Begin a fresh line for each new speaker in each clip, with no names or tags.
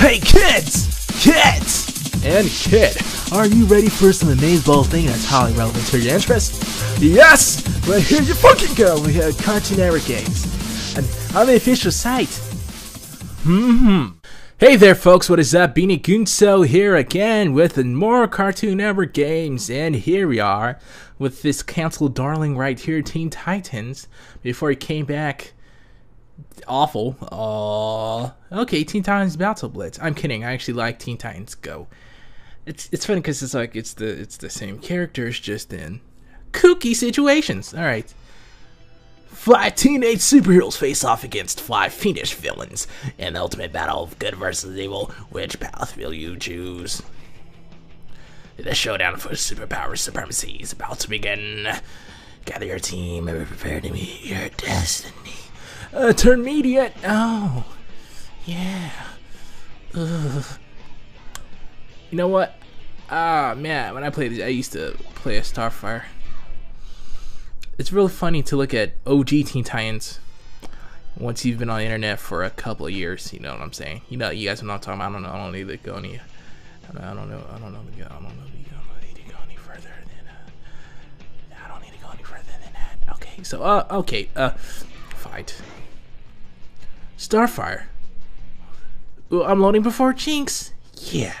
Hey kids! Kids! And kid, are you ready for some amazing thing that's highly relevant to your interest? Yes! Well here you fucking go, we have Cartoon Network Games. And on the official site. Hmm. Hey there folks, what is up? Beanie Gunso here again with more Cartoon Network games, and here we are with this canceled darling right here, Teen Titans, before he came back awful. Uh, okay, Teen Titans Battle Blitz. I'm kidding. I actually like Teen Titans Go. It's it's funny because it's like it's the it's the same characters just in kooky situations. All right. Five teenage superheroes face off against five fiendish villains in the ultimate battle of good versus evil. Which path will you choose? The showdown for superpower supremacy is about to begin. Gather your team and prepare to meet your destiny. Uh, intermediate. Oh, yeah. Ugh. You know what? Ah, man, when I played, I used to play a Starfire. It's really funny to look at OG Teen Titans once you've been on the internet for a couple of years. You know what I'm saying? You know, you guys what I'm talking about. I don't know. I don't need to go any. I don't know. I don't know. I don't know. I don't know. I need to go any further than. Uh, I don't need to go any further than that. Okay. So, uh, okay. Uh, fight. Starfire. I'm loading before Jinx. Yeah.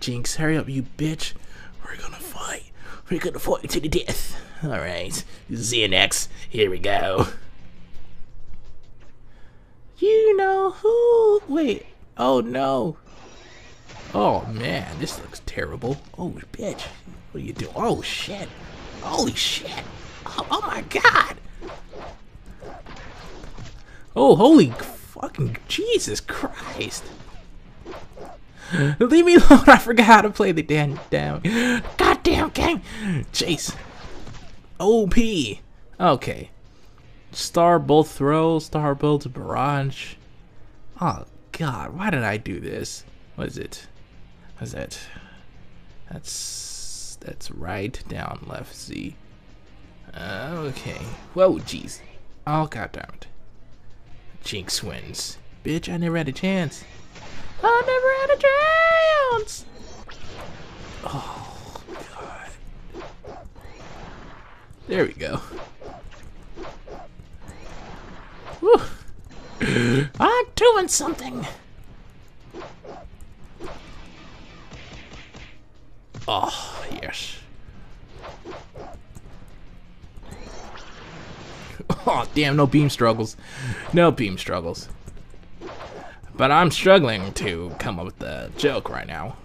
Jinx, hurry up, you bitch. We're gonna fight. We're gonna fight to the death. Alright. Xanax, here we go. You know who? Wait. Oh no. Oh man, this looks terrible. Oh bitch. What are you doing? Oh shit. Holy shit. Oh, oh my god. Oh, holy fucking Jesus Christ. Leave me alone. I forgot how to play the damn damn goddamn game. Chase. OP. Okay. Star bolt throw, star bolt barrage. Oh god, why did I do this? What is it? What is that? That's that's right, down, left, Z. Uh, okay. Whoa, jeez. Oh god damn it. Jinx wins. Bitch, I never had a chance. I never had a chance. Oh god. There we go. Whew. I'm doing something. Oh, yes. Oh, damn, no beam struggles. No beam struggles. But I'm struggling to come up with a joke right now.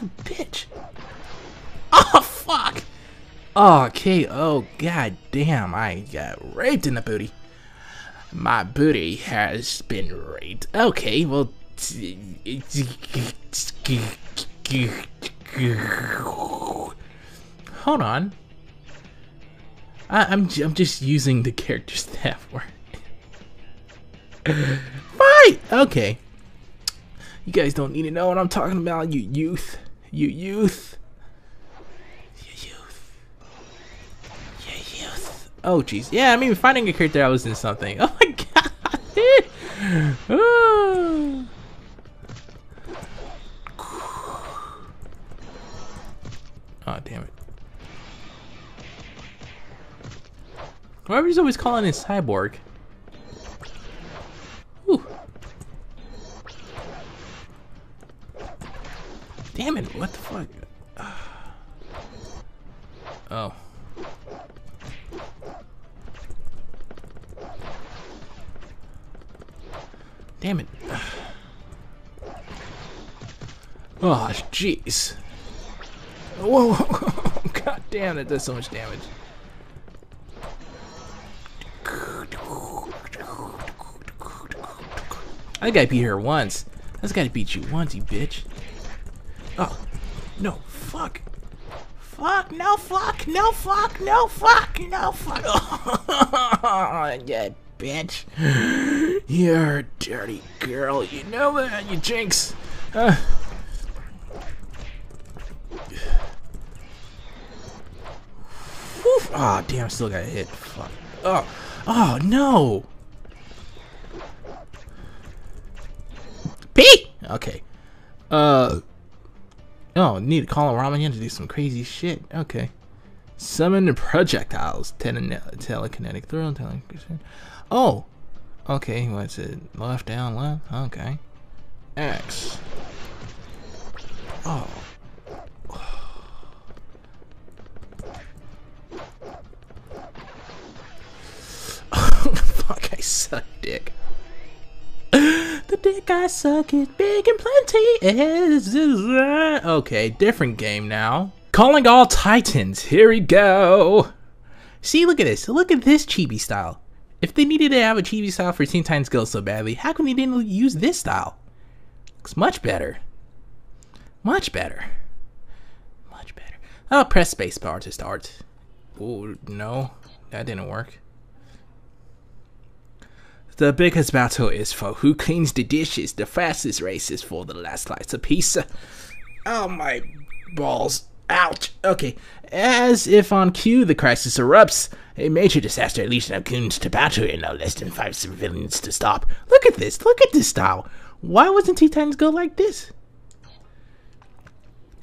You bitch. Oh, fuck. Oh, KO. God damn, I got raped in the booty. My booty has been raped. Okay, well. Hold on. I, am I'm, I'm just using the characters staff word. Fight! Okay. You guys don't need to know what I'm talking about, you youth. You youth. You youth. You youth. Oh, jeez. Yeah, I mean, finding a character I was in something. Oh Whoever's always calling it Cyborg. Whew. Damn it, what the fuck? Oh. Damn it. Oh, jeez. Whoa, whoa, whoa, god damn, that does so much damage. I think I beat her once. I just gotta beat you once, you bitch. Oh, no, fuck. Fuck, no, fuck, no, fuck, no, fuck, no, fuck. Oh, yeah, bitch. You're a dirty girl, you know that, you jinx. Uh, Oh, damn, I still got hit. Fuck. Oh, oh, no. Okay. Uh. Oh, need to call a ramen to do some crazy shit. Okay. Summon the projectiles. Tele telekinetic throw. Telekinetic. Oh. Okay, what's it? Left, down, left? Okay. X. Oh. Fuck, I suck dick. The dick I suck is big and plenty. Okay, different game now. Calling all titans. Here we go. See, look at this. Look at this chibi style. If they needed to have a chibi style for Teen Titans Go so badly, how come they didn't use this style? Looks much better. Much better. Much better. I'll press spacebar to start. Oh, no. That didn't work. The biggest battle is for who cleans the dishes. The fastest race is for the last slice of pizza. Oh, my balls. Ouch. Okay. As if on cue, the crisis erupts. A major disaster leads the goons to battle and no less than five civilians to stop. Look at this. Look at this style. Why wasn't Teen Titans Go like this?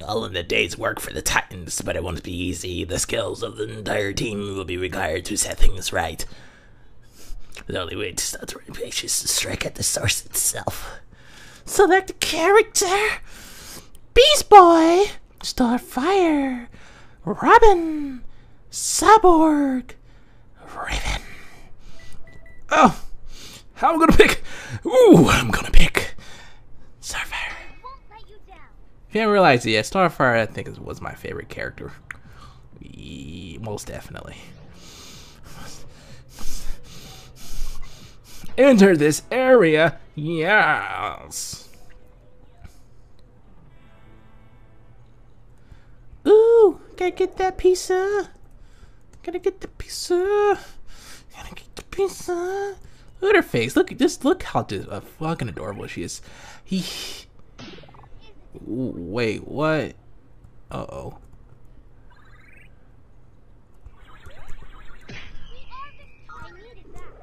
All in the day's work for the Titans, but it won't be easy. The skills of the entire team will be required to set things right. The only way to start the rampage is to strike at the source itself.
Select a character. Beast Boy, Starfire, Robin, Cyborg, Raven.
Oh, how am I gonna pick? Ooh, I'm gonna pick Starfire. If you didn't realize it, yeah, Starfire I think was my favorite character. Most definitely. Enter this area. Yes.
Ooh, gotta get that pizza. Gotta get the pizza. Gotta get the pizza.
Look at her face. Look, just look how uh, fucking adorable she is. He. Wait, what? Uh oh.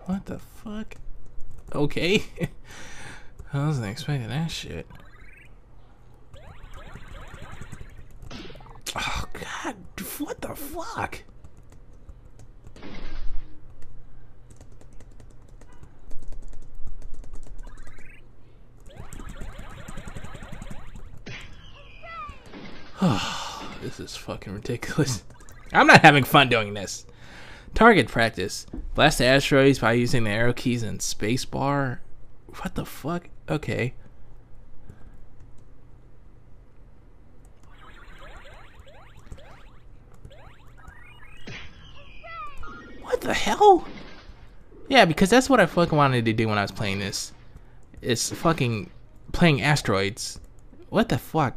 What the fuck? Okay. I wasn't expecting that shit. Oh god, what the fuck? this is fucking ridiculous. I'm not having fun doing this. Target practice. Blast the asteroids by using the arrow keys and spacebar. What the fuck? Okay. What the hell? Yeah, because that's what I fucking wanted to do when I was playing this. It's fucking playing asteroids. What the fuck?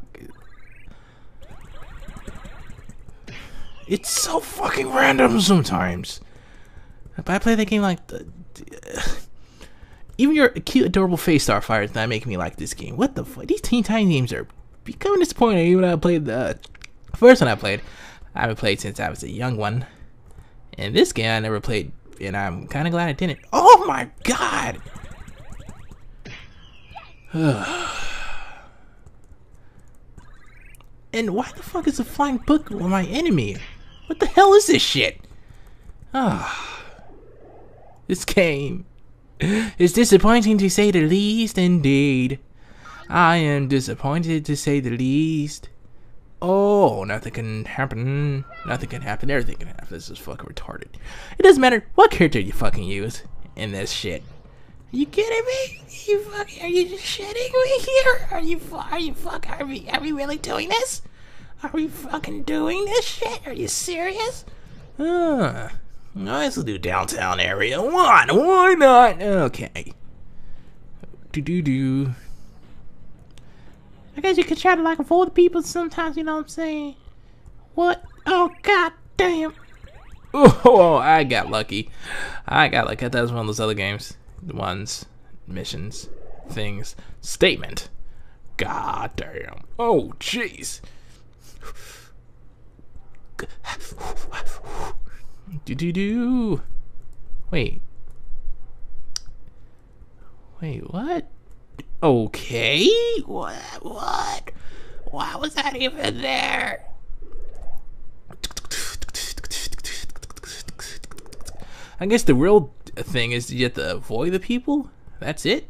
It's so fucking random sometimes. But I play the game like the, even your cute, adorable face Starfire is not making me like this game. What the fuck? These Teen Titans games are becoming disappointing. Even when I played the first one I played, I haven't played since I was a young one. And this game I never played, and I'm kind of glad I didn't. Oh my god! and why the fuck is a flying book my enemy? What the hell is this shit? Ah. This game is disappointing to say the least, indeed. I am disappointed to say the least. Oh, nothing can happen. Nothing can happen. Everything can happen. This is fucking retarded. It doesn't matter what character you fucking use in this shit. Are you kidding me? Are you fucking? Are you just shitting me here? Are you? Are you fuck? Are we? Are we really doing this? Are we fucking doing this shit? Are you serious? Huh. Let's do downtown area one. Why not? Okay. Do do do.
I guess you could try to like avoid people sometimes. You know what I'm saying? What? Oh god damn.
Oh, I got lucky. I got lucky. That was one of those other games. The ones, missions, things, statement. God damn. Oh, jeez. Do do do. Wait. Wait, what? Okay.
What? What? Why was that even there?
I guess the real thing is you have to avoid the people. That's it.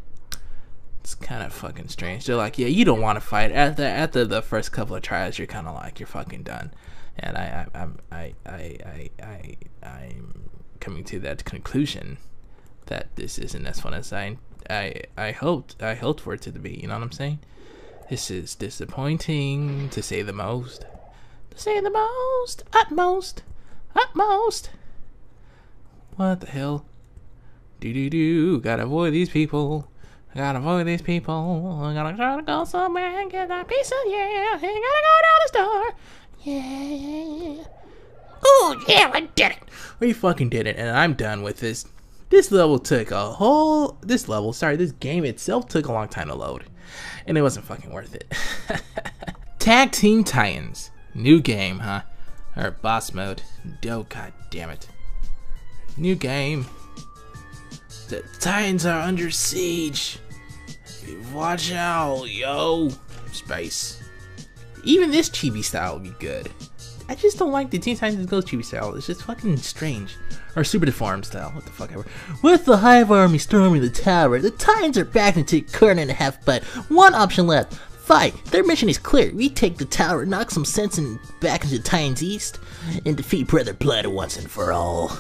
It's kind of fucking strange. They're like, yeah, you don't want to fight. After after the first couple of tries, you're kind of like, you're fucking done. And I, I, I'm, I, I, I, I, I'm coming to that conclusion that this isn't as fun as I, I, I hoped. I hoped for it to be. You know what I'm saying? This is disappointing to say the most. To say the most, utmost, utmost. What the hell? Do do do. Gotta avoid these people. I gotta avoid these people. I gotta try to go somewhere and get that piece of Yeah, I gotta go down the store. Yeah.
Oh yeah, I did it.
We fucking did it, and I'm done with this. This level took a whole. This level, sorry, this game itself took a long time to load, and it wasn't fucking worth it. Tag Team Titans, new game, huh? Or boss mode? Oh god damn it! New game. The Titans are under siege. Watch out, yo! Space. Even this chibi style would be good. I just don't like the Teen Titans Go chibi style. It's just fucking strange. Or super deformed style. What the fuck ever. With the Hive Army storming the tower, the Titans are back into current and a half, but one option left. Fight! Their mission is clear. We take the tower, knock some sense in, back into Titans East, and defeat Brother Blood once and for all.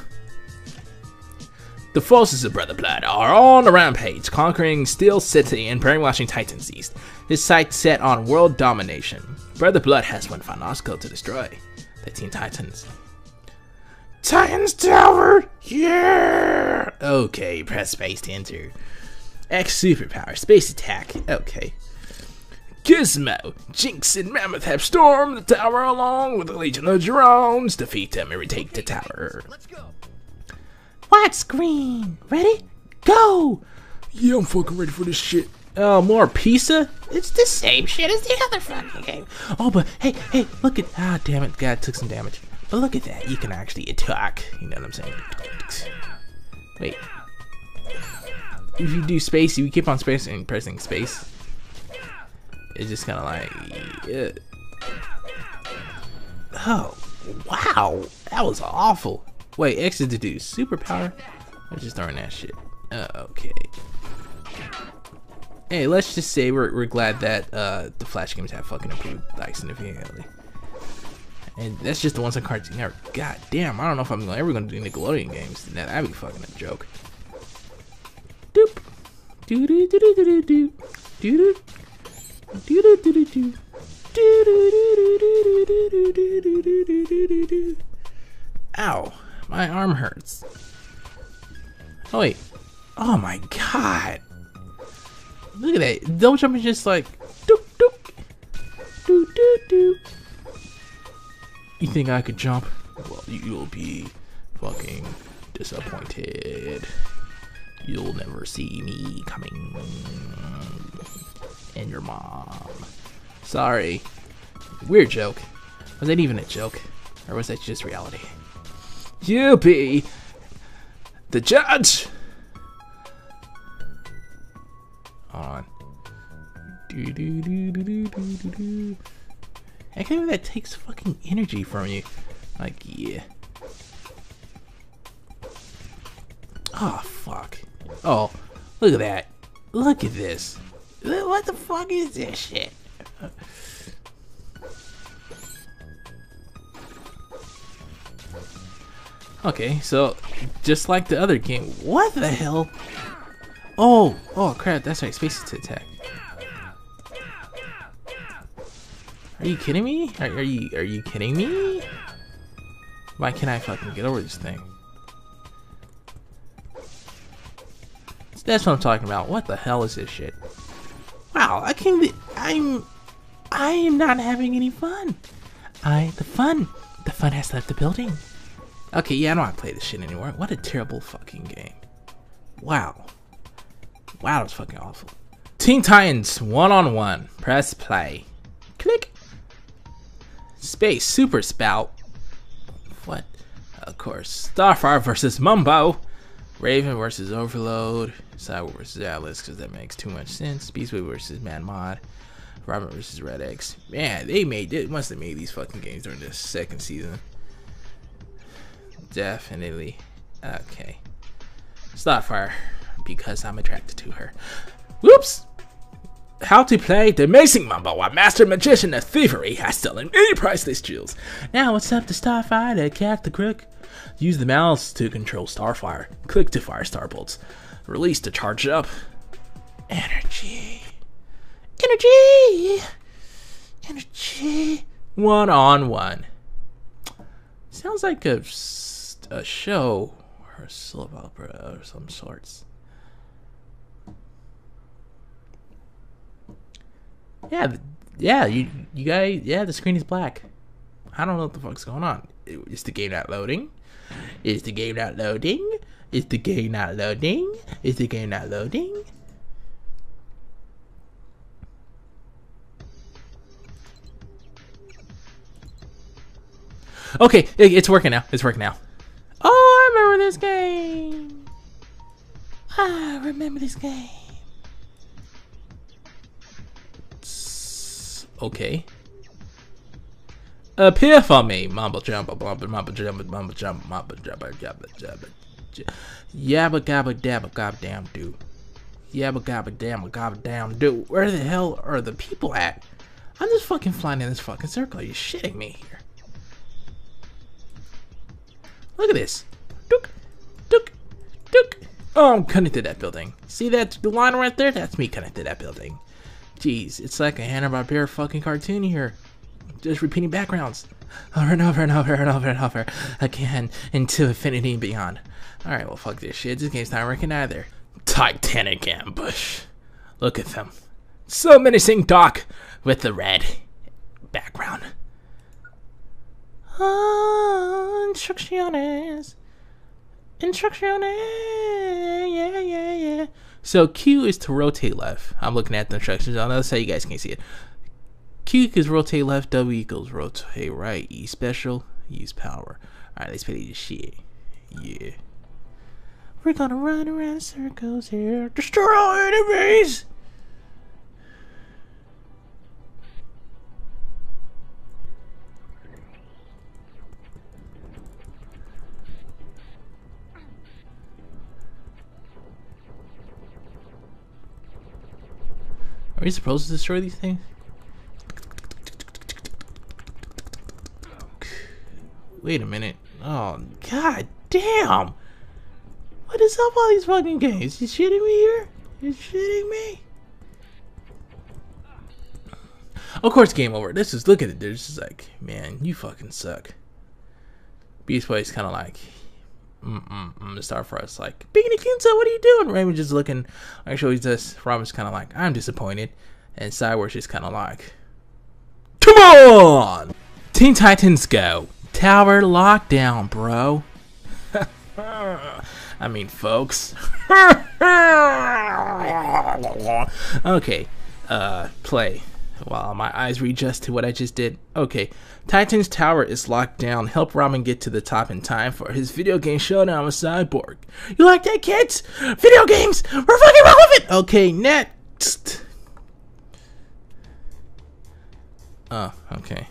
The forces of Brother Blood are on a rampage, conquering Steel City and brainwashing Titans East. This site set on world domination. Brother Blood has one final goal to destroy the Teen Titans. Titans Tower! Yeah! Okay, press space to enter. X superpower, space attack. Okay. Gizmo, Jinx, and Mammoth have stormed the tower along with a legion of drones. Defeat them and retake the tower.
Widescreen. Ready? Go.
Yeah, I'm fucking ready for this shit. Oh, more pizza?
It's the same shit as the other fucking game.
Oh, but hey, hey, look at ah, damn it, God took some damage. But look at that, you can actually attack. You know what I'm saying? Wait. If you do space, you keep on space and pressing space, it's just kind of like, yeah. oh, wow, that was awful. Wait, X is to do superpower. I'm just throwing that shit. Uh, okay. Hey, let's just say we're, we're glad that uh, the Flash games have fucking improved dice significantly. And that's just the ones on Cartoon Network. God damn, I don't know if I'm ever gonna do Nickelodeon games. That, that'd be fucking a joke. Doop. Doo doo doo doo doo doo. Doo doo. Doo doo doo doo doo. Doo doo doo doo doo doo doo doo doo doo doo doo. Ow, my arm hurts. Oh wait. Oh my god. Look at that. Double jump is just like doop doop. Doo doo doo. You think I could jump? Well, you'll be fucking disappointed. You'll never see me coming. And your mom. Sorry. Weird joke. Was that even a joke? Or was that just reality? You be the judge! Hold on. Do do do do do do do. I can't that takes fucking energy from you. Like, yeah. Oh, fuck. Oh, look at that. Look at this. What the fuck is this shit? Okay, so just like the other game, what the hell? Oh, oh crap, that's right, space to attack. Are you kidding me? Are, are you are you kidding me? Why can't I fucking get over this thing? That's what I'm talking about. What the hell is this shit? Wow, I can't be, I'm I am not having any fun. I the fun the fun has left the building. Okay, yeah, I don't want to play this shit anymore. What a terrible fucking game. Wow. Wow, that's fucking awful. Teen Titans one on one. Press play. Click. Space Super Spout. What? Of course, Starfire versus Mumbo. Raven versus Overload. Cyborg versus Atlas, because that makes too much sense. Beast Boy versus Mad Mod. Robert versus Red X. Man, they made it must have made these fucking games during the second season. Definitely. Okay. Starfire, because I'm attracted to her. Whoops! How to play the Amazing Mumbo, a master magician of thievery, has stolen many priceless jewels. Now it's up to Starfire to catch the crook. Use the mouse to control Starfire. Click to fire Starbolts. Release to charge up. Energy. Energy! Energy! One on one. Sounds like a, a show or a soap opera of some sorts. Yeah, yeah, you you guys, yeah, the screen is black. I don't know what the fuck's going on. Is the game not loading? Is the game not loading? Is the game not loading? Is the game not loading? Okay, it's working now. It's working now. I remember this game. I remember this game. okay. Appear for me, mumble jumble, mumble mumble jumble, mumble jumble, mumble jumble, jumble, jumble. Yabba gabba dabba goddamn do. Yabba gabba damn goddamn do. Where the hell are the people at? I'm just fucking flying in this fucking circle. Are you shitting me here? Look at this. Oh, I'm cutting through that building. See that the line right there? That's me cutting through that building. Jeez, it's like a Hanna-Barbera fucking cartoon here. Just repeating backgrounds. Over and over and over and over and over again into infinity and beyond. Alright, well fuck this shit. This game's not working either. Titanic ambush. Look at them. So menacing Doc with the red background. Ah. Instrucciones. Yeah, yeah, yeah. So Q is to rotate left. I'm looking at the instructions on the other side. You guys can see it. Q equals rotate left. W equals rotate right. E special. Use power. All right, let's play this shit. Yeah. We're gonna run around circles here. Destroy enemies. We supposed to destroy these things? Wait a minute. Oh, god damn! What is up all these fucking games? You shitting me here? You shitting me? Of course, game over. This is, look at it. This is like, man, you fucking suck. Beast Boy's kind of like, mm-mm-mm, the Starfire's like, Bikini Kinsa, what are you doing? Raven just looking, actually, just, Robin's kind of like, I'm disappointed. And Cyborg's just kind of like, come on! Teen Titans Go. Tower lockdown, bro. I mean, folks. okay, uh, play. While my eyes readjust to what I just did. Okay, Titan's Tower is locked down. Help Ramen get to the top in time for his video game showdown with Cyborg. You like that, kids? Video games! We're fucking relevant! Okay, next. Oh, okay.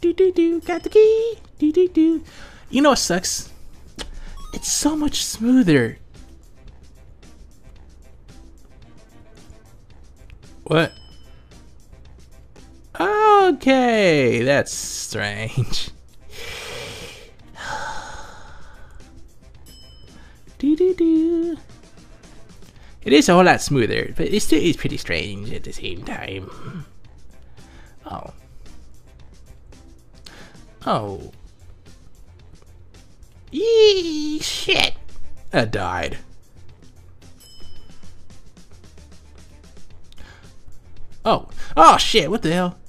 Do do do, got the key. Do do do. You know what sucks? It's so much smoother. What? Okay, that's strange. do do do. It is a whole lot smoother, but it still is pretty strange at the same time. Oh. Oh. Yee, shit. I died. Oh. Oh, shit. What the hell?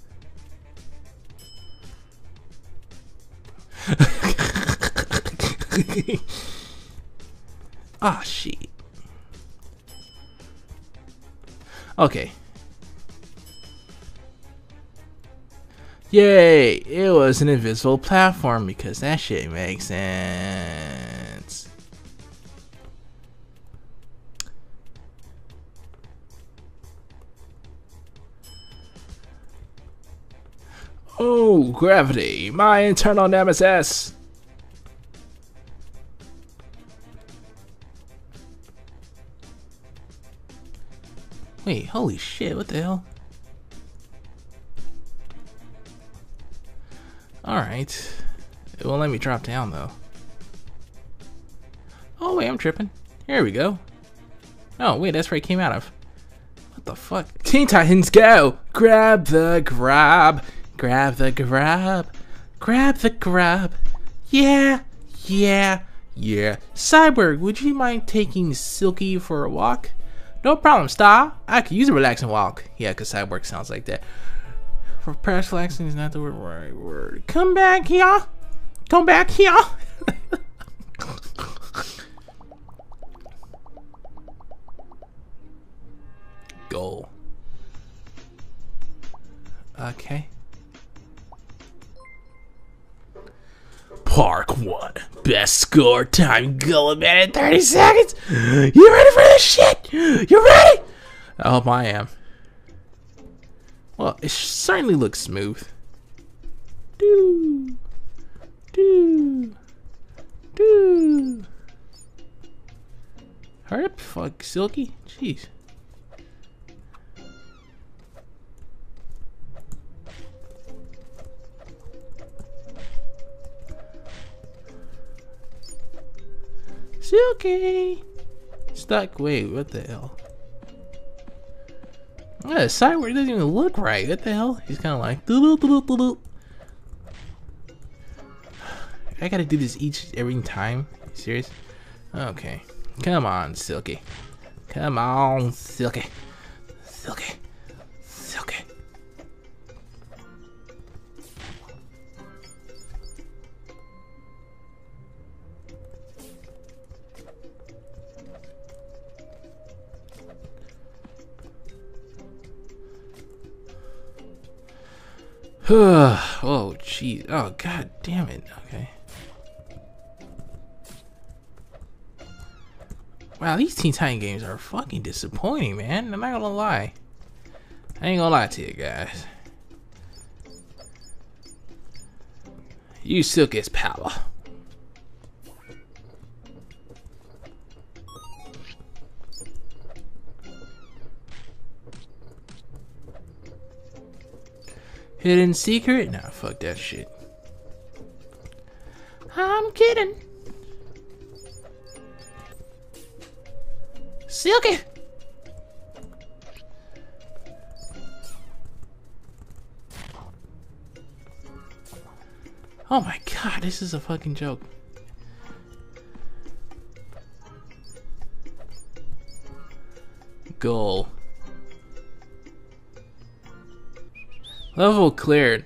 Ah, oh, shit. Okay. Yay! It was an invisible platform because that shit makes sense. Oh, gravity, my internal nemesis! Wait, holy shit, what the hell? Alright. It won't let me drop down though. Oh wait, I'm tripping. Here we go. Oh wait, that's where it came out of. What the fuck? Teen Titans go! Grab the grab! Grab the grab! Grab the grab! Yeah! Yeah! Yeah! Cyborg, would you mind taking Silky for a walk? No problem, Star. I could use a relaxing walk. Yeah, because Cyborg sounds like that. For press relaxing is not the right word. Come back here. Come back here. Goal. Okay. Park one. Best score time goal a minute 30 seconds. You ready for this shit? You ready? Oh, I hope I am. Well, it certainly looks smooth. Do. Do. Do. Hurry up, fuck Silky. Jeez. Silky! Stuck. Wait, what the hell? Yeah, it doesn't even look right. What the hell? He's kind of like. Doo -doo -doo. I gotta do this each every time. serious? Okay. Come on, Silky. Come on. Silky. oh, jeez. Oh, god damn it. Okay. Wow, these Teen Titan games are fucking disappointing, man. I'm not gonna lie. I ain't gonna lie to you guys. You Silk is power. Hidden secret? Nah, fuck that shit. I'm kidding. Silky. Oh my god, this is a fucking joke. Goal. Level cleared,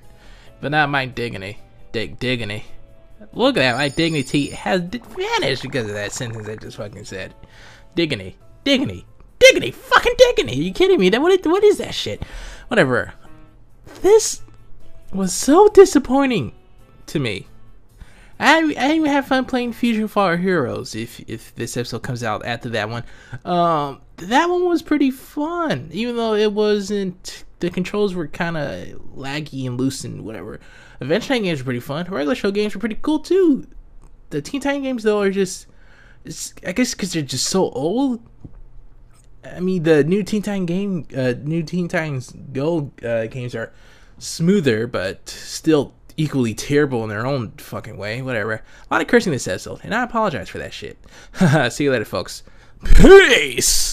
but not my dignity. Dig dignity. Look at that, my dignity has vanished because of that sentence I just fucking said. Dignity. Dignity. Dignity. Fucking dignity. Are you kidding me? That what, what is that shit? Whatever. This was so disappointing to me. I, I even have fun playing FusionFall Heroes if if this episode comes out after that one. Um, that one was pretty fun, even though it wasn't. The controls were kind of laggy and loose and whatever. Adventure games were pretty fun. Regular show games were pretty cool too. The Teen Titan games though are just, I guess because they're just so old. I mean, the new Teen Titan game, uh, new Teen Titans Go uh, games are smoother, but still equally terrible in their own fucking way. Whatever. A lot of cursing this episode, and I apologize for that shit. See you later, folks. Peace!